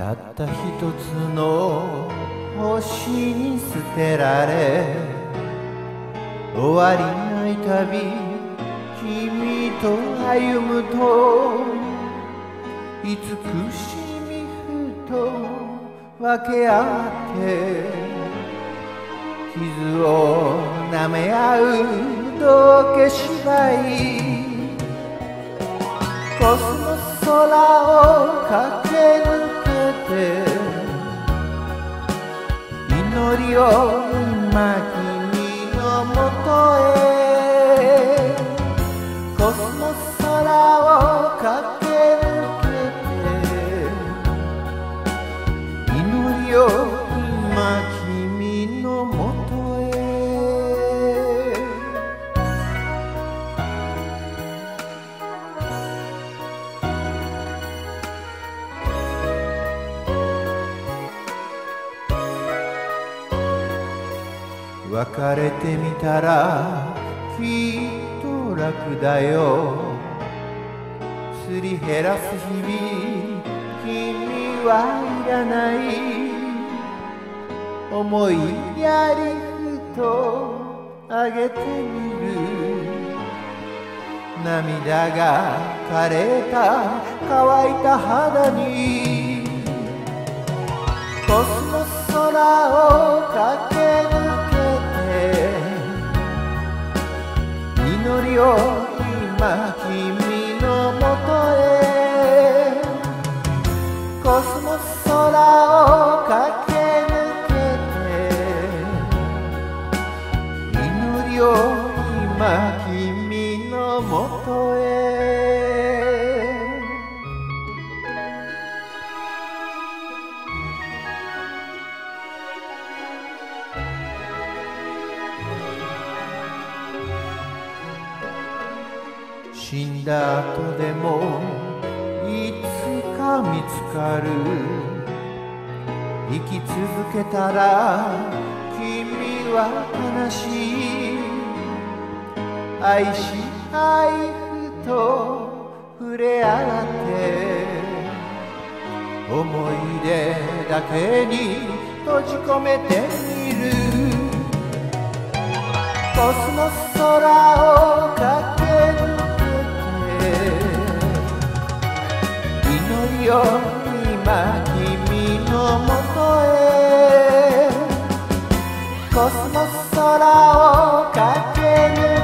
たった一つの星に捨てられ終わりない旅君と歩むと慈しみふと分け合って傷を舐め合う道化芝居コスモス空を駆け抜けて祈りを今君のもとへコスモス空を駆け別れてみたらきっと楽だよ。すり減らす日々君はいらない。思いやりふとあげてみる。涙が枯れた乾いた肌に。コスモス空を駆け抜け死んだ後でもいつか見つかる。生き続けたら君は悲しい。愛し愛ふと触れ合って思い出だけに閉じ込めてみる。コスモス空を駆けよ今君のもとへ。コスモス空を駆け抜け